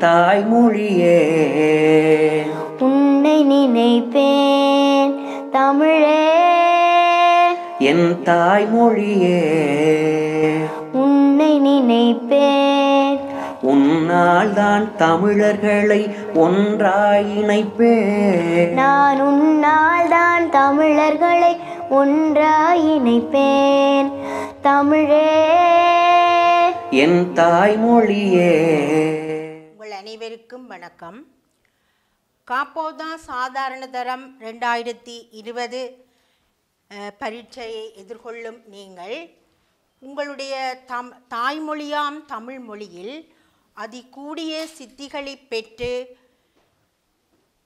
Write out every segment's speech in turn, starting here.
தாய்மொழியே. உன்னை நினைப்பேன் தமிழே. என் தாய்மொழியே. உன்னை நினைப்பேன். உன்னால் தான் தமிழர்களை ஒன்றாய் இணைப்பேன். நான் உன்னால் தான் தமிழர்களை ஒன்றாய் இணைப்பேன் தமிழே. என் தாய்மொழியே. அனைவருக்கும் வணக்கம். காப்போதா சாதாரண தரம் ரெண்டாயிரத்தி இருபது பரீட்சையை எதிர்கொள்ளும் நீங்கள். உங்களுடைய தம் தாய்மொழியாம் தமிழ் மொழியில் அதிகூடிய சித்திகளை பெற்று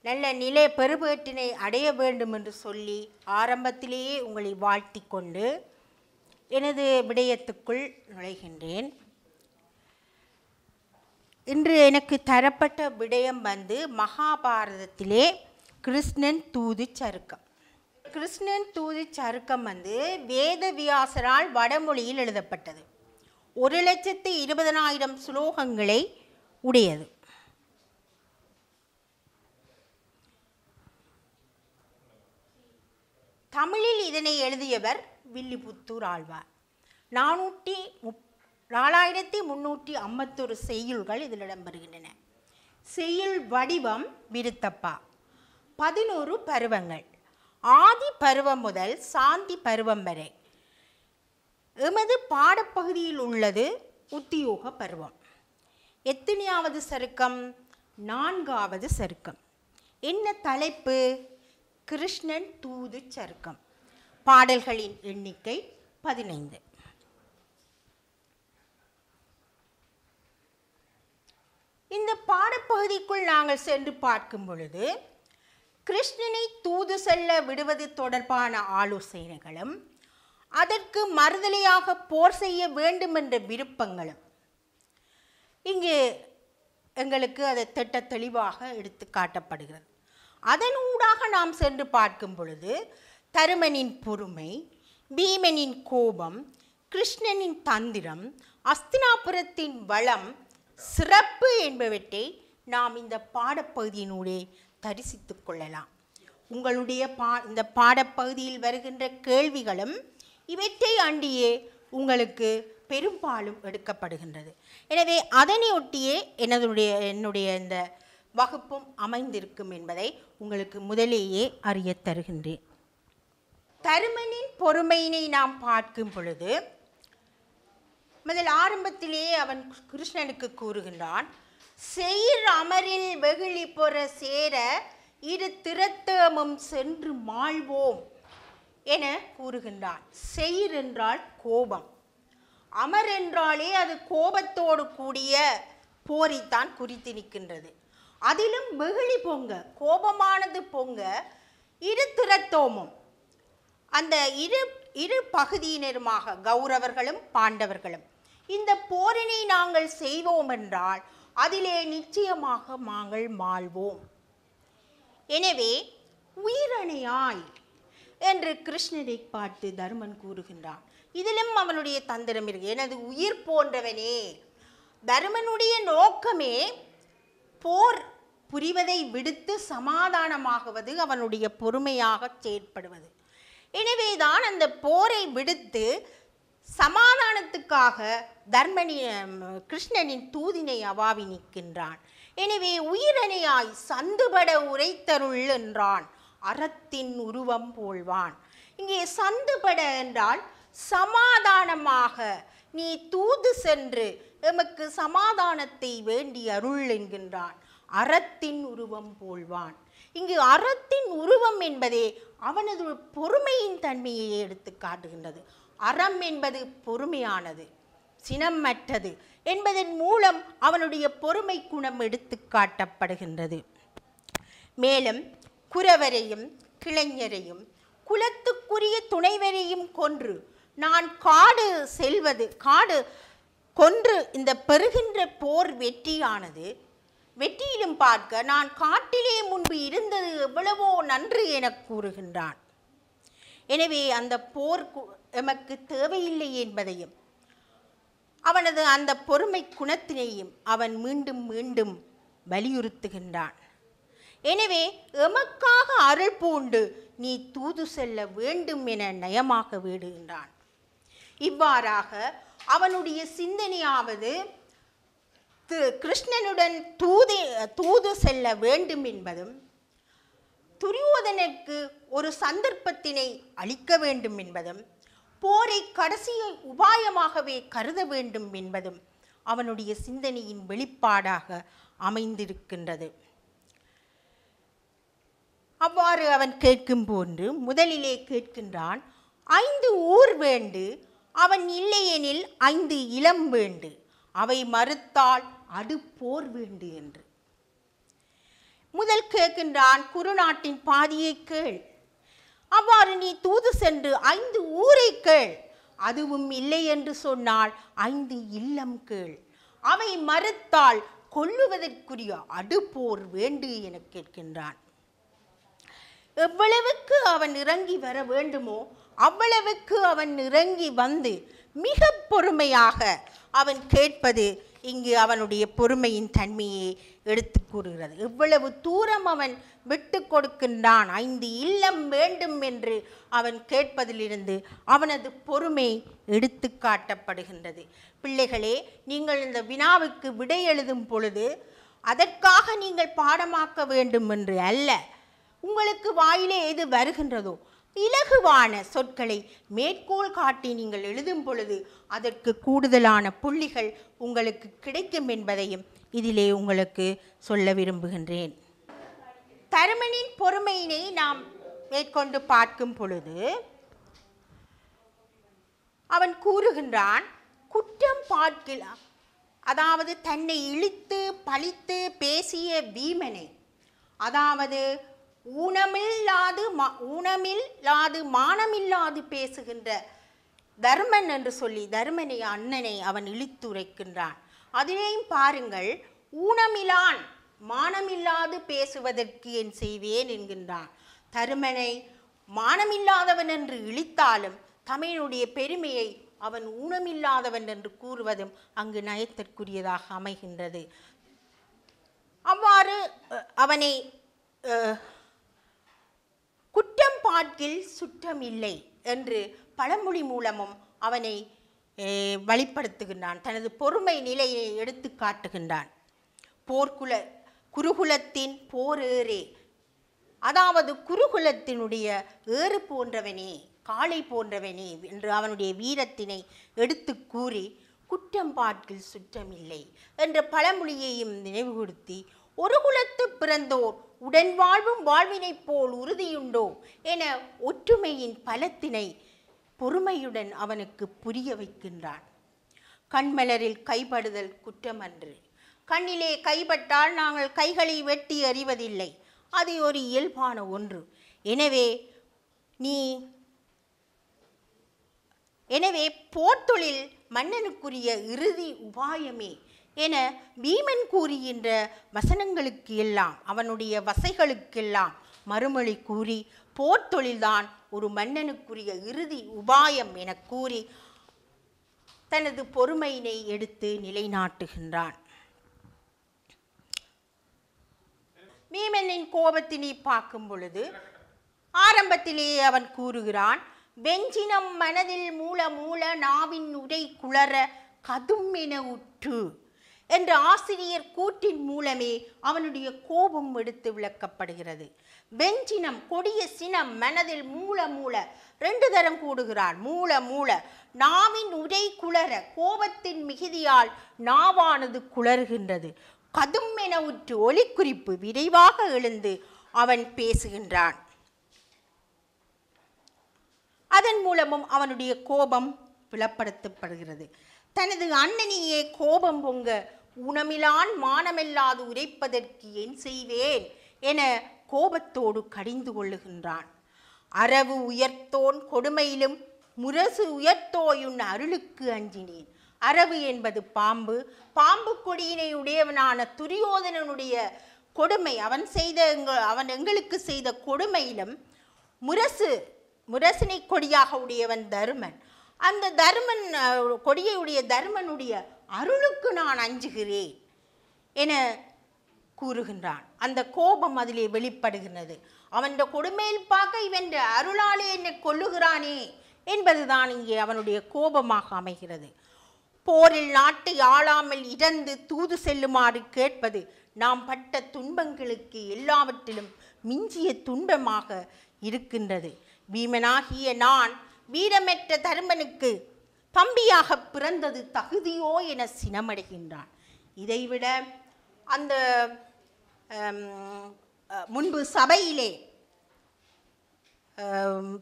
நல்ல நிலை பெருவேட்டினை அடைய வேண்டும் என்று சொல்லி ஆரம்பத்திலேயே உங்களை வாழ்த்தி கொண்டு எனது விடயத்துக்குள் நுழைகின்றேன். இன்று எனக்கு தரப்பட்ட விடயம் வந்து மகாபாரதத்திலே கிருஷ்ணன் தூது சருக்கம். கிருஷ்ணன் தூது சருக்கம் வந்து வேதவியாசரால் வடமொழியில் எழுதப்பட்டது. ஒரு லட்சத்து இருபதனாயிரம் ஸ்லோகங்களை உடையது. தமிழில் இதனை எழுதியவர் வில்லிபுத்தூர் ஆழ்வார். நானூற்றி முப் நாலாயிரத்தி முந்நூற்றி ஐம்பத்தொரு செய்யுள்கள் இதில் இடம்பெறுகின்றன. செய்யுள் வடிவம் விருத்தப்பா. பதினோரு பருவங்கள். ஆதி பருவம் முதல் சாந்தி பருவம் வரை. எமது பாடப்பகுதியில் உள்ளது உத்தியோக பருவம். எத்தனையாவது சருக்கம்? நான்காவது சருக்கம். என்ன தலைப்பு? கிருஷ்ணன் தூது சருக்கம். பாடல்களின் எண்ணிக்கை பதினைந்து. இந்த பாடப்பகுதிக்குள் நாங்கள் சென்று பார்க்கும் பொழுது கிருஷ்ணனை தூது செல்ல விடுவது தொடர்பான ஆலோசனைகளும் அதற்கு மறுதலையாக போர் செய்ய வேண்டும் என்ற விருப்பங்களும். இங்கு எங்களுக்கு அதை திட்ட தெளிவாக எடுத்து காட்டப்படுகிறது. அதனூடாக நாம் சென்று பார்க்கும் பொழுது தருமனின் பொறுமை பீமனின் கோபம் கிருஷ்ணனின் தந்திரம் அஸ்தினாபுரத்தின் வளம் சிறப்பு என்பவற்றை நாம் இந்த பாடப்பகுதியினூடே தரிசித்து கொள்ளலாம். உங்களுடைய பா இந்த பாடப்பகுதியில் வருகின்ற கேள்விகளும் இவற்றை அண்டியே உங்களுக்கு பெரும்பாலும் எடுக்கப்படுகின்றது. எனவே அதனையொட்டியே எனதுடைய என்னுடைய இந்த வகுப்பும் அமைந்திருக்கும் என்பதை உங்களுக்கு முதலேயே அறியத் தருகின்றேன் தருமனின் பொறுமையினை நாம் பார்க்கும் பொழுது முதல் ஆரம்பத்திலேயே அவன் கிருஷ்ணனுக்கு கூறுகின்றான் செயிர் அமரில் வெகுளி பொற சேர இரு திறத்தமும் சென்று மாழ்வோம் என கூறுகின்றான். செயிர் என்றால் கோபம். அமர் என்றாலே அது கோபத்தோடு கூடிய போரைத்தான் குறித்து நிற்கின்றது. அதிலும் வெகுளி பொங்க கோபமானது பொங்க இரு திறத்தோமும் அந்த இரு இரு பகுதியினருமாக கௌரவர்களும் பாண்டவர்களும். இந்த போரினை நாங்கள் செய்வோம் என்றால் அதிலே நிச்சயமாக நாங்கள் மாழ்வோம் எனவே உயிரணையாய் என்று கிருஷ்ணரை பார்த்து தருமன் கூறுகின்றான். இதிலும் அவனுடைய தந்திரம் இருக்கு. எனது உயிர் போன்றவனே தருமனுடைய நோக்கமே போர் புரிவதை விடுத்து சமாதானமாகுவது அவனுடைய பொறுமையாக செயற்படுவது. எனவேதான் அந்த போரை விடுத்து சமாதானத்துக்காக தர்மனி கிருஷ்ணனின் தூதினை அவாவி நிற்கின்றான். எனவே உயிரணையாய் சந்துபட உரைத்தருள் என்றான். அறத்தின் உருவம் போல்வான். இங்கே சந்துபட என்றால் சமாதானமாக நீ தூது சென்று எமக்கு சமாதானத்தை வேண்டி அருள் என்கின்றான். அறத்தின் உருவம் போல்வான். இங்கு அறத்தின் உருவம் என்பதே அவனது பொறுமையின் தன்மையை எடுத்து காட்டுகின்றது. அறம் என்பது பொறுமையானது சினமற்றது என்பதன் மூலம் அவனுடைய பொறுமை குணம் எடுத்து காட்டப்படுகின்றது. மேலும் குறவரையும் கிளைஞரையும் குலத்துக்குரிய துணைவரையும் கொன்று நான் காடு செல்வது காடு கொன்று இந்த பெறுகின்ற போர் வெற்றியானது. வெற்றியிலும் பார்க்க நான் காட்டிலே முன்பு இருந்தது எவ்வளவோ நன்று எனக் கூறுகின்றான். எனவே அந்த போர் கு- எமக்கு தேவையில்லை என்பதையும் அவனது அந்த பொறுமை குணத்தினையும் அவன் மீண்டும் மீண்டும் வலியுறுத்துகின்றான். எனவே எமக்காக அருள் பூண்டு நீ தூது செல்ல வேண்டும் என நயமாக வேடுகின்றான் இவ்வாறாக அவனுடைய சிந்தனையாவது கிருஷ்ணனுடன் தூது தூது செல்ல வேண்டும் என்பதும் துரியோதனுக்கு ஒரு சந்தர்ப்பத்தினை அளிக்க வேண்டும் என்பதும் போரை கடைசி உபாயமாகவே கருத வேண்டும் என்பதும் அவனுடைய சிந்தனையின் வெளிப்பாடாக அமைந்திருக்கின்றது. அவ்வாறு அவன் கேட்கும் போன்று முதலிலே கேட்கின்றான் ஐந்து ஊர் வேண்டு அவன் இல்லையெனில் ஐந்து இளம் வேண்டு அவை மறுத்தால் அது போர் வேண்டு என்று. முதல் கேட்கின்றான் குருநாட்டின் பாதியை கேள் அவ்வாறு நீ தூது சென்று ஐந்து ஊரை கேள். அதுவும் இல்லை என்று சொன்னால் ஐந்து இல்லம் கேள். அவை மறுத்தால் கொல்லுவதற்குரிய அடுப்போர் வேண்டு என கேட்கின்றான். எவ்வளவுக்கு அவன் இறங்கி வர வேண்டுமோ அவ்வளவுக்கு அவன் இறங்கி வந்து மிக பொறுமையாக அவன் கேட்பது இங்கு அவனுடைய பொறுமையின் தன்மையை எடுத்து கூறுகிறது. எவ்வளவு தூரம் அவன் விட்டு கொடுக்கின்றான். ஐந்து இல்லம் வேண்டும் என்று அவன் கேட்பதிலிருந்து அவனது பொறுமை எடுத்து காட்டப்படுகின்றது. பிள்ளைகளே நீங்கள் இந்த வினாவுக்கு விடை எழுதும் பொழுது அதற்காக நீங்கள் பாடமாக்க வேண்டும் என்று அல்ல. உங்களுக்கு வாயிலே எது வருகின்றதோ இலகுவான சொற்களை மேற்கோள் காட்டி நீங்கள் எழுதும் பொழுது அதற்கு கூடுதலான புள்ளிகள் உங்களுக்கு கிடைக்கும் என்பதையும் இதிலே உங்களுக்கு சொல்ல விரும்புகின்றேன். தருமனின் பொறுமையினை நாம் மேற்கொண்டு பார்க்கும் பொழுது அவன் கூறுகின்றான் குற்றம் பார்க்கலாம் அதாவது தன்னை இழித்து பழித்து பேசிய வீமனை அதாவது ஊனமில்லாது மா ஊனமில்லாது மானமில்லாது பேசுகின்ற தர்மன் என்று சொல்லி தர்மனை அண்ணனை அவன் இழித்துரைக்கின்றான். அதிலேயும் பாருங்கள் ஊனமிலான் மானமில்லாது பேசுவதற்கு என் செய்வேன் என்கின்றான். தருமனை மானமில்லாதவன் என்று இழித்தாலும் தமிழனுடைய பெருமையை அவன் ஊனமில்லாதவன் என்று கூறுவதும் அங்கு நயத்திற்குரியதாக அமைகின்றது. அவ்வாறு அவனை நாட்டில் சுற்றம் இல்லை என்று பழமொழி மூலமும் அவனை வழிப்படுத்துகின்றான். தனது பொறுமை நிலையை எடுத்து காட்டுகின்றான். போர்க்குல குருகுலத்தின் போர் ஏறே. அதாவது குருகுலத்தினுடைய ஏறு போன்றவனே காளை போன்றவனே என்று அவனுடைய வீரத்தினை எடுத்து கூறி குற்றம் பாட்டில் சுற்றமில்லை என்ற பழமொழியையும் நினைவுகூர்த்தி ஒரு குலத்து பிறந்தோர் உடன் வாழ்வும் வாழ்வினைப் போல் உறுதியுண்டோ என ஒற்றுமையின் பலத்தினை பொறுமையுடன் அவனுக்கு புரிய வைக்கின்றான். கண்மலரில் கைப்படுதல் குற்றமன்று. கண்ணிலே கைப்பட்டால் நாங்கள் கைகளை வெட்டி அறிவதில்லை. அது ஒரு இயல்பான ஒன்று. எனவே நீ எனவே போர்த்தொழில் மன்னனுக்குரிய இறுதி உபாயமே. என பீமன் கூறுகின்ற வசனங்களுக்கு எல்லாம் அவனுடைய வசைகளுக்கெல்லாம் மறுமொழி கூறி போர்த்தொழில்தான் ஒரு மன்னனுக்குரிய இறுதி உபாயம் என கூறி தனது பொறுமையினை எடுத்து நிலைநாட்டுகின்றான். பீமனின் கோபத்தினை பார்க்கும் பொழுது ஆரம்பத்திலேயே அவன் கூறுகிறான் வெஞ்சினம் மனதில் மூல மூல நாவின் உடை குளற கதும் என உற்று. என்ற ஆசிரியர் கூற்றின் மூலமே அவனுடைய கோபம் எடுத்து விளக்கப்படுகிறது. வெஞ்சினம் கொடிய சினம் மனதில் மூல மூல ரெண்டு தரம் கூடுகிறான். மூல மூல நாவின் உரை குளர கோபத்தின் மிகுதியால் நாவானது குளர்கின்றது கதும் என உற்று ஒலிக்குறிப்பு விரைவாக எழுந்து அவன் பேசுகின்றான். அதன் மூலமும் அவனுடைய கோபம் விளப்படுத்தப்படுகிறது. தனது அண்ணனையே கோபம் பொங்க உணமிலான் மானமில்லாது உரைப்பதற்கு என் செய்வேன் என கோபத்தோடு கடிந்து கொள்ளுகின்றான். அரவு உயர்த்தோன் கொடுமையிலும் முரசு உயர்த்தோயுன் அருளுக்கு அஞ்சினேன். அரவு என்பது பாம்பு. பாம்பு கொடியினை உடையவனான துரியோதனனுடைய கொடுமை அவன் செய்த அவன் எங்களுக்கு செய்த கொடுமையிலும் முரசு முரசினை கொடியாக உடையவன் தருமன். அந்த தர்மன் கொடியுடைய கொடியையுடைய தர்மனுடைய அருளுக்கு நான் அஞ்சுகிறேன் என கூறுகின்றான். அந்த கோபம் அதிலே வெளிப்படுகின்றது. அவன் கொடுமையில் பார்க்க இவன் அருளாலே என்னை கொல்லுகிறானே என்பதுதான் இங்கே அவனுடைய கோபமாக அமைகிறது. போரில் நாட்டை ஆளாமல் இறந்து தூது செல்லுமாறு கேட்பது நாம் பட்ட துன்பங்களுக்கு எல்லாவற்றிலும் மிஞ்சிய துன்பமாக இருக்கின்றது. பீமனாகிய நான் வீரமற்ற தருமனுக்கு தம்பியாக பிறந்தது தகுதியோ என சினமடைகின்றான். இதைவிட அந்த முன்பு சபையிலே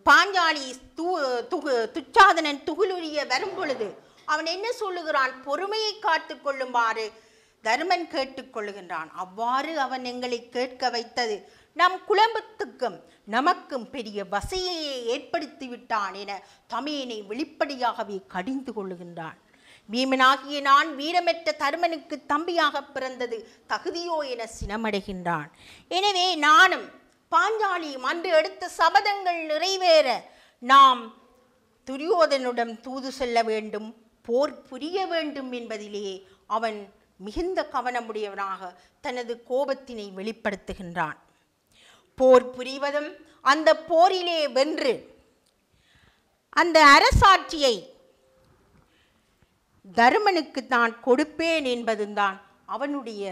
பாஞ்சாலி தூ துகு துச்சாதனன் துகுலுரிய வரும் பொழுது அவன் என்ன சொல்லுகிறான்? பொறுமையை காத்து கொள்ளுமாறு தருமன் கேட்டுக்கொள்ளுகின்றான் அவ்வாறு அவன் எங்களை கேட்க வைத்தது. நம் குழம்பத்துக்கும் நமக்கும் பெரிய வசையையே ஏற்படுத்தி விட்டான் என தமையனை வெளிப்படையாகவே கடிந்து கொள்ளுகின்றான். பீமனாகிய நான் வீரமற்ற தருமனுக்கு தம்பியாக பிறந்தது தகுதியோ என சினமடைகின்றான். எனவே நானும் பாஞ்சாலியும் அன்று எடுத்த சபதங்கள் நிறைவேற நாம் துரியோதனுடன் தூது செல்ல வேண்டும் போர் புரிய வேண்டும் என்பதிலேயே அவன் மிகுந்த கவனமுடையவனாக தனது கோபத்தினை வெளிப்படுத்துகின்றான். போர் புரிவதும் அந்த போரிலே வென்று அந்த அரசாட்சியை தருமனுக்கு நான் கொடுப்பேன் என்பதுதான் அவனுடைய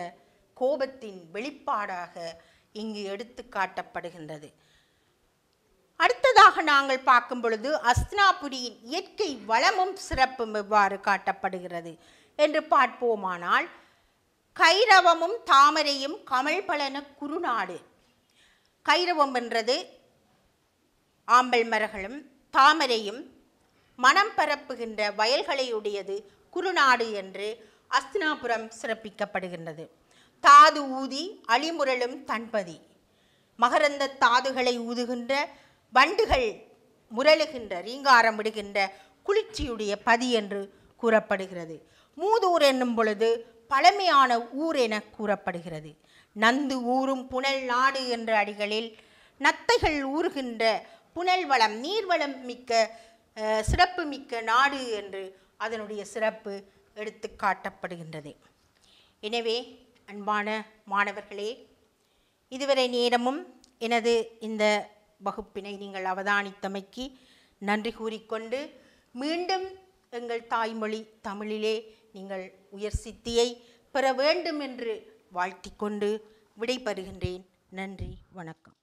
கோபத்தின் வெளிப்பாடாக இங்கு எடுத்து காட்டப்படுகின்றது. அடுத்ததாக நாங்கள் பார்க்கும் பொழுது அஸ்தினாபுரியின் இயற்கை வளமும் சிறப்பும் எவ்வாறு காட்டப்படுகிறது என்று பார்ப்போமானால் கைரவமும் தாமரையும் கமல்பலன குறுநாடு கைரவம் என்றது ஆம்பல் மரங்களும் தாமரையும் மனம் பரப்புகின்ற வயல்களையுடையது குறுநாடு என்று அஸ்தினாபுரம் சிறப்பிக்கப்படுகின்றது. தாது ஊதி அழிமுரலும் தன்பதி மகரந்த தாதுகளை ஊதுகின்ற வண்டுகள் முரளுகின்ற ரீங்காரம் விடுகின்ற குளிர்ச்சியுடைய பதி என்று கூறப்படுகிறது. மூதூர் என்னும் பொழுது பழமையான ஊர் என கூறப்படுகிறது. நந்து ஊறும் புனல் நாடு என்ற அடிகளில் நத்தைகள் ஊறுகின்ற புனல் வளம் நீர்வளம் மிக்க சிறப்பு மிக்க நாடு என்று அதனுடைய சிறப்பு எடுத்து காட்டப்படுகின்றது. எனவே அன்பான மாணவர்களே இதுவரை நேரமும் எனது இந்த வகுப்பினை நீங்கள் அவதானித்தமைக்கு நன்றி கூறிக்கொண்டு மீண்டும் எங்கள் தாய்மொழி தமிழிலே நீங்கள் உயர் சித்தியை பெற வேண்டும் என்று வாழ்த்திக்கொண்டு விடைபெறுகின்றேன். நன்றி வணக்கம்.